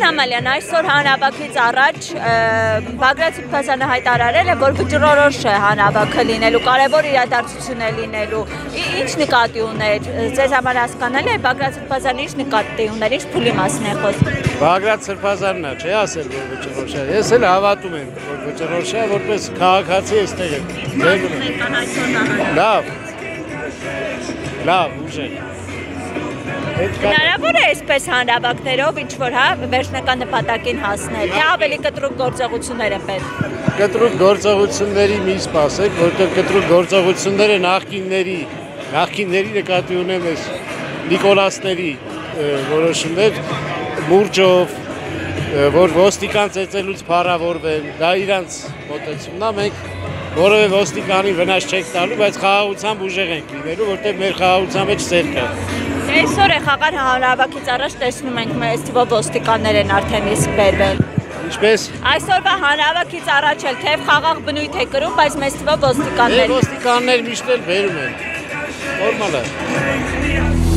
Պարոն Համալյան, այսօր հանրավակից առաջ Բագրատ Սուրբազյանը հայտարարել է, որ վճռորոշ է հանրավակը լինելու, կարևոր իրադարձություն է լինելու։ Ինչ նկատի ուներ։ Ձեզ համար հասկանալի է Բագրատ Սուրբազյանը ինչ նկատի ուներ, ինչ փուլի մասն է խոսքը։ Բագրատ Սրբազանն է, չէ՞ ասել որ վճռորոշ է։ Ես էլ հավատում եմ, որ վճռորոշ է, որպես քաղաքացի էստեղ եմ։ Լավ։ Լավ, ուժեղ։ Հնարավոր է այսպես հանրավակներով ինչ որ հա վերջնական նպատակին հասնել։ Թե ավելի կտրուկ գործողություններ են պետք։ Կտրուկ գործողությունների մի սպասեք, որտեղ կտրուկ գործողությունները նախկինների, նախկինների նկատի ունեմ ես Նիկոլասների որոշումներ մուրճով որ ոստիկան ծեծելուց փառավորվեն, դա իրանց մոտեցումն է, մենք որևէ ոստիկանի վնաս չենք տալու, բայց խաղաղությամբ ուժեղ ենք լինելու, որտեղ մեր խաղաղության մեջ սեր կա։ Այսօր է խաղար հանրավակից առաջ տեսնում ենք մեծ թվով ոստիկաններ են արդեն իսկ բերվել։ Ինչպես Այսօրվա հանրավակից առաջ էլ թեև խաղաղ բնույթ է կրում, բայց մեծ թվով ոստիկաններ։ ոստիկաններ միշտ էլ բերում են։ Նորմալ է։